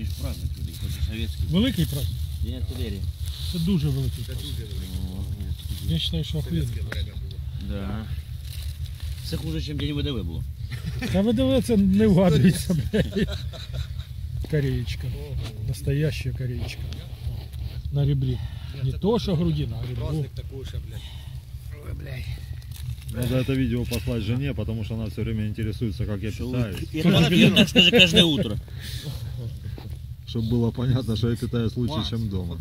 сьогодні ж праздник, люди, хоч і совєтський. Великий праздник. День артилерії. Це дуже великий праздник. Я вважаю, що охуєнно. Да. Це хуже, ніж день ВДВ було. Та ВДВ це не вгадується, блядь. Кореечка. Настоящая кореечка. На ребре. Не то, что грудина, а ребро. Праздник такой же, блядь. Ой, блядь. Надо это видео послать жене, потому что она все время интересуется, как я питаюсь. Я фотографирую, так скажи, каждое утро. Чтобы было понятно, что я питаюсь лучше, чем дома.